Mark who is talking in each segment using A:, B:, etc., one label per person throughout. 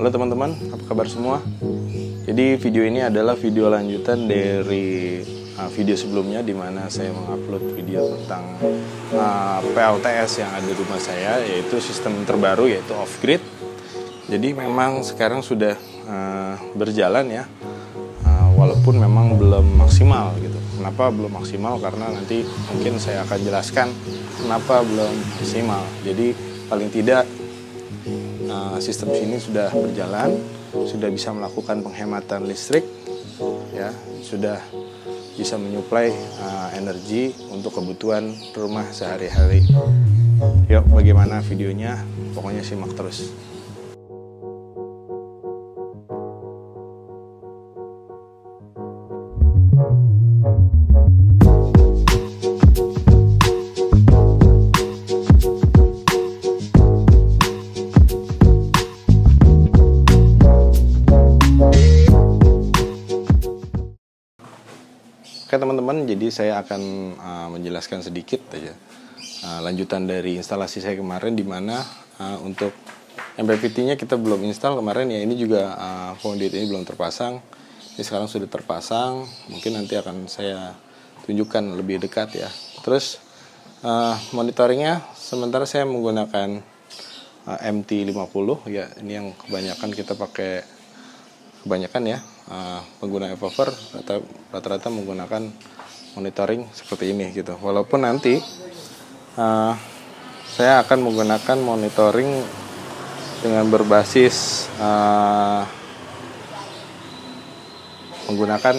A: Halo teman-teman, apa kabar semua? Jadi video ini adalah video lanjutan dari uh, video sebelumnya di mana saya mengupload video tentang uh, PLTS yang ada di rumah saya yaitu sistem terbaru yaitu off grid. Jadi memang sekarang sudah uh, berjalan ya. Uh, walaupun memang belum maksimal gitu. Kenapa belum maksimal? Karena nanti mungkin saya akan jelaskan kenapa belum maksimal. Jadi paling tidak sistem sini sudah berjalan, sudah bisa melakukan penghematan listrik, ya sudah bisa menyuplai uh, energi untuk kebutuhan rumah sehari-hari. Yuk, bagaimana videonya? Pokoknya simak terus. Teman-teman, jadi saya akan uh, menjelaskan sedikit aja uh, lanjutan dari instalasi saya kemarin di mana uh, untuk MPPT-nya kita belum install kemarin ya ini juga uh, ini belum terpasang. Ini sekarang sudah terpasang, mungkin nanti akan saya tunjukkan lebih dekat ya. Terus uh, monitoringnya sementara saya menggunakan uh, MT50 ya ini yang kebanyakan kita pakai kebanyakan ya uh, pengguna Evover rata-rata menggunakan monitoring seperti ini gitu. Walaupun nanti uh, saya akan menggunakan monitoring dengan berbasis uh, menggunakan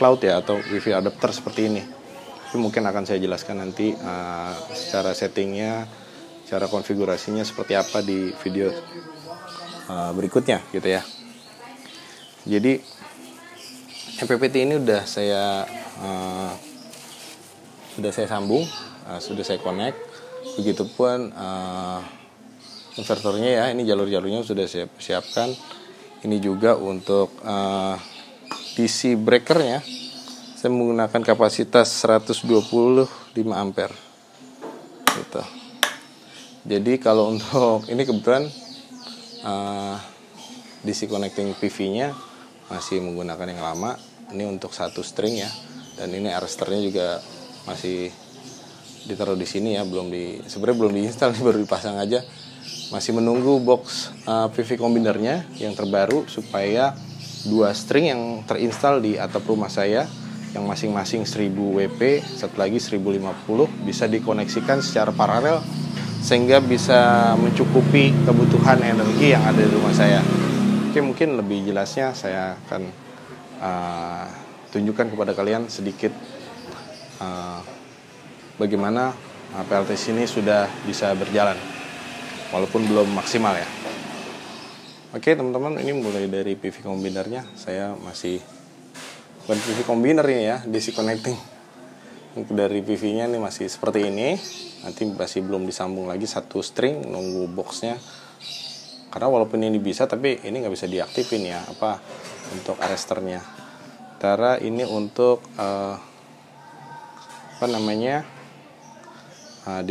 A: cloud ya atau wifi adapter seperti ini. Itu mungkin akan saya jelaskan nanti uh, secara settingnya, cara konfigurasinya seperti apa di video uh, berikutnya gitu ya. Jadi MPPT ini udah saya uh, sudah saya sambung, uh, sudah saya connect. Begitupun uh, inverternya ya, ini jalur-jalurnya sudah saya siapkan. Ini juga untuk uh, DC breakernya, saya menggunakan kapasitas 125 ampere. Gitu. Jadi kalau untuk ini kebetulan uh, DC connecting PV-nya masih menggunakan yang lama. Ini untuk satu string ya. Dan ini arresternya juga masih ditaruh di sini ya belum di sebenarnya belum diinstal baru dipasang aja. Masih menunggu box uh, PV combinernya yang terbaru supaya dua string yang terinstal di atap rumah saya yang masing-masing 1000 WP satu lagi 1050 bisa dikoneksikan secara paralel sehingga bisa mencukupi kebutuhan energi yang ada di rumah saya. Oke mungkin lebih jelasnya saya akan uh, tunjukkan kepada kalian sedikit uh, bagaimana uh, PLTS ini sudah bisa berjalan walaupun belum maksimal ya. Oke teman-teman ini mulai dari PV combinernya. Saya masih bukan PV combinernya ya DC connecting dari PV-nya ini masih seperti ini. Nanti masih belum disambung lagi satu string nunggu boxnya karena walaupun ini bisa tapi ini nggak bisa diaktifin ya apa untuk arresternya cara ini untuk uh, apa namanya uh,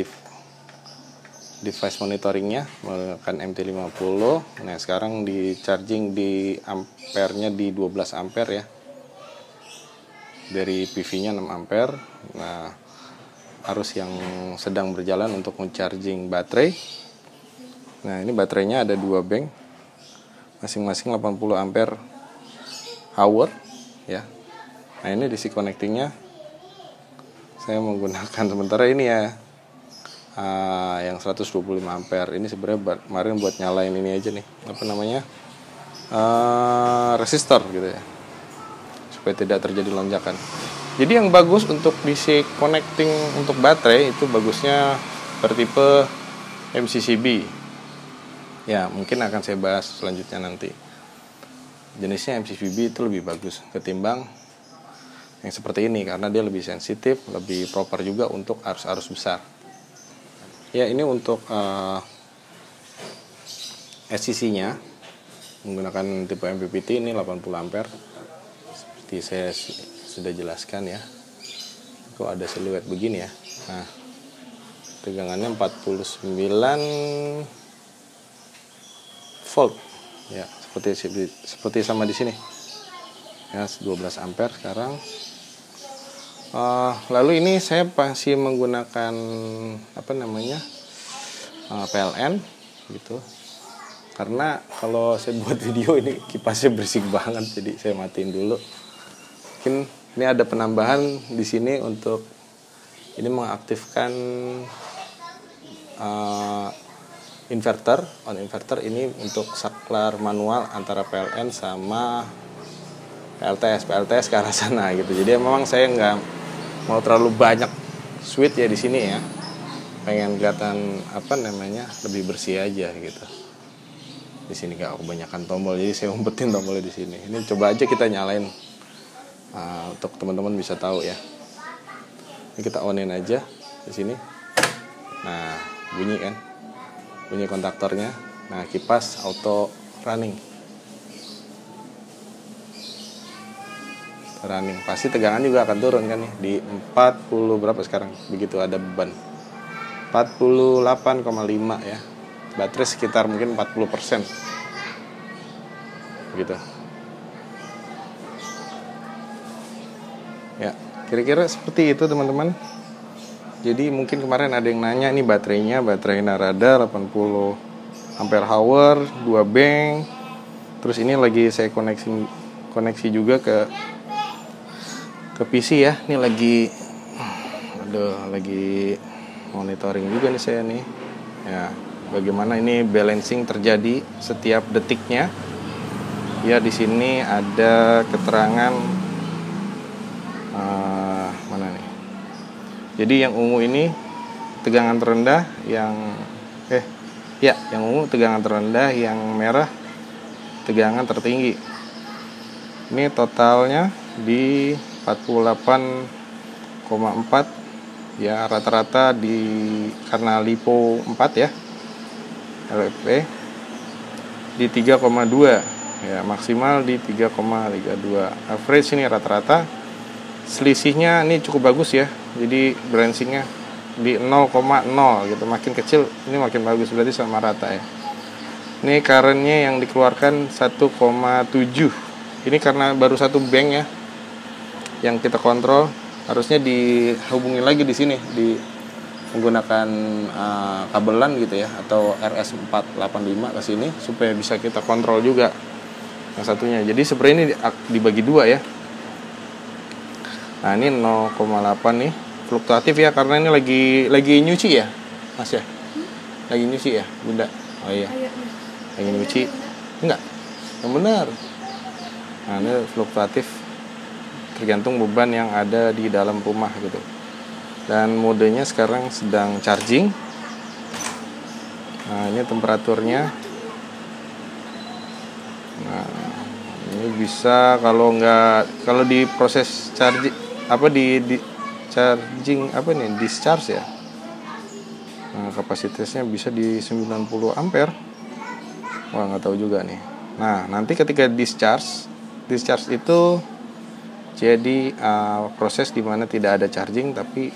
A: device monitoringnya menggunakan MT50 nah sekarang di charging di ampernya di 12 ampere ya. Dari PV nya 6 ampere. Nah arus yang sedang berjalan untuk mencharging baterai Nah ini baterainya ada dua bank masing-masing 80 ampere hour ya. Nah ini DC connectingnya saya menggunakan sementara ini ya uh, yang 125 ampere ini sebenarnya kemarin buat nyalain ini aja nih apa namanya uh, resistor gitu ya supaya tidak terjadi lonjakan. Jadi yang bagus untuk DC connecting untuk baterai itu bagusnya bertipe MCCB ya mungkin akan saya bahas selanjutnya nanti. Jenisnya MCVB itu lebih bagus ketimbang yang seperti ini karena dia lebih sensitif lebih proper juga untuk arus-arus besar. Ya ini untuk uh, eh, SCC nya menggunakan tipe MPPT ini 80 ampere. Seperti saya sudah jelaskan ya kok ada siluet begini ya. Nah tegangannya 49 volt. Ya seperti seperti sama di sini. Ya 12 ampere sekarang. Uh, lalu ini saya masih menggunakan apa namanya uh, PLN gitu. Karena kalau saya buat video ini kipasnya berisik banget jadi saya matiin dulu. Mungkin ini ada penambahan di sini untuk ini mengaktifkan uh, inverter. On inverter ini untuk saklar manual antara PLN sama PLTS PLTS ke arah sana gitu. Jadi memang saya nggak mau terlalu banyak switch ya di sini ya. Pengen kelihatan apa namanya lebih bersih aja gitu. Di sini gak kebanyakan tombol jadi saya umpetin tombolnya di sini. Ini coba aja kita nyalain. Uh, untuk teman-teman bisa tahu ya. Ini kita onin aja di sini. Nah bunyi kan bunyi kontaktornya. Nah kipas auto running. Running. Pasti tegangan juga akan turun kan nih di 40 berapa sekarang? Begitu ada beban. 48,5 ya. Baterai sekitar mungkin 40% gitu ya kira-kira seperti itu teman-teman jadi mungkin kemarin ada yang nanya nih baterainya baterai Narada 80 ampere hour 2 bank. Terus ini lagi saya koneksi koneksi juga ke ke PC ya. Ini lagi aduh lagi monitoring juga nih saya nih. Ya bagaimana ini balancing terjadi setiap detiknya. Ya di sini ada keterangan uh, mana nih? Jadi yang ungu ini tegangan terendah, yang eh ya yang ungu tegangan terendah, yang merah tegangan tertinggi. Ini totalnya di 48,4 ya rata-rata di karena lipo 4 ya LFP di 3,2 ya maksimal di 3,32 average ini rata-rata selisihnya ini cukup bagus ya. Jadi balancingnya di 0,0 gitu. Makin kecil ini makin bagus berarti sama rata ya. Ini currentnya yang dikeluarkan 1,7 ini karena baru satu bank ya yang kita kontrol. Harusnya dihubungi lagi di sini di menggunakan uh, kabelan gitu ya atau RS485 ke sini supaya bisa kita kontrol juga yang satunya. Jadi seperti ini dibagi dua ya. Nah, ini 0,8 nih fluktuatif ya karena ini lagi lagi nyuci ya. Mas ya. Lagi nyuci ya, Bunda. Oh iya. Lagi nyuci. Enggak. Yang benar. Nah, ini fluktuatif tergantung beban yang ada di dalam rumah gitu dan modenya sekarang sedang charging nah ini temperaturnya nah ini bisa kalau nggak kalau di proses charging apa di, di charging apa nih discharge ya? Nah kapasitasnya bisa di 90 ampere. Wah nggak tahu juga nih. Nah nanti ketika discharge discharge itu jadi uh, proses di mana tidak ada charging tapi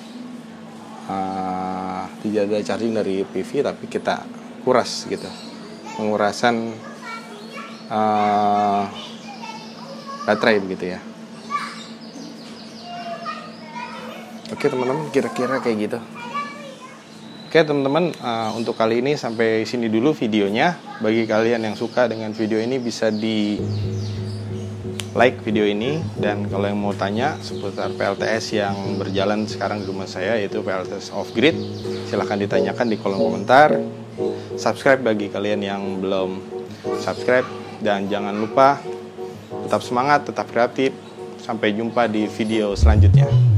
A: uh, tidak ada charging dari PV tapi kita kuras gitu. Pengurasan uh, baterai begitu ya oke teman-teman kira-kira kayak gitu. Oke teman-teman uh, untuk kali ini sampai sini dulu videonya. Bagi kalian yang suka dengan video ini bisa di like video ini. Dan kalau yang mau tanya seputar PLTS yang berjalan sekarang di rumah saya yaitu PLTS off grid silahkan ditanyakan di kolom komentar. Subscribe bagi kalian yang belum subscribe. Dan jangan lupa tetap semangat tetap kreatif. Sampai jumpa di video selanjutnya